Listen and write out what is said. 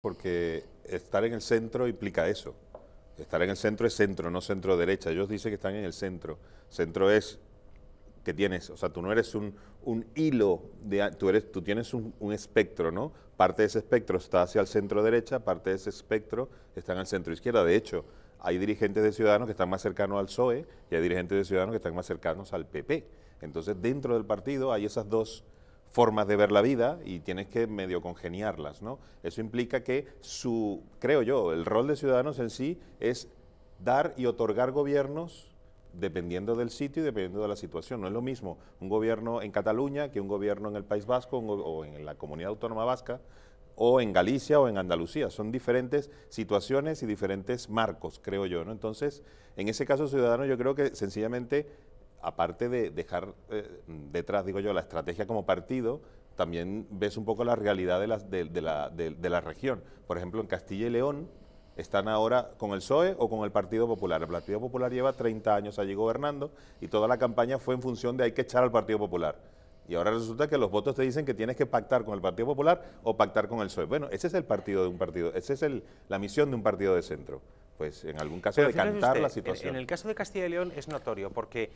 porque estar en el centro implica eso. Estar en el centro es centro, no centro-derecha. Ellos dicen que están en el centro. Centro es que tienes, o sea, tú no eres un, hilo, de, tú, eres, tú tienes un, espectro, ¿no? Parte de ese espectro está hacia el centro-derecha, parte de ese espectro está en el centro-izquierda. De hecho, hay dirigentes de Ciudadanos que están más cercanos al PSOE y hay dirigentes de Ciudadanos que están más cercanos al PP. Entonces, dentro del partido hay esas dos formas de ver la vida y tienes que medio congeniarlas, ¿no? Eso implica que su, creo yo, el rol de Ciudadanos en sí es dar y otorgar gobiernos dependiendo del sitio y dependiendo de la situación. No es lo mismo un gobierno en Cataluña que un gobierno en el País Vasco o en la comunidad autónoma vasca o en Galicia o en Andalucía. Son diferentes situaciones y diferentes marcos, creo yo. ¿no? Entonces, en ese caso, Ciudadanos, yo creo que sencillamente aparte de dejar eh, detrás, digo yo, la estrategia como partido, también ves un poco la realidad de la, de, la, de, la, región. Por ejemplo, en Castilla y León están ahora con el PSOE o con el Partido Popular. El Partido Popular lleva 30 años allí gobernando y toda la campaña fue en función de hay que echar al Partido Popular. Y ahora resulta que los votos te dicen que tienes que pactar con el Partido Popular o pactar con el PSOE. Bueno, ese es el partido de un partido, esa es el, la misión de un partido de centro. Pues en algún caso decantar la situación. en el caso de Castilla y León es notorio porque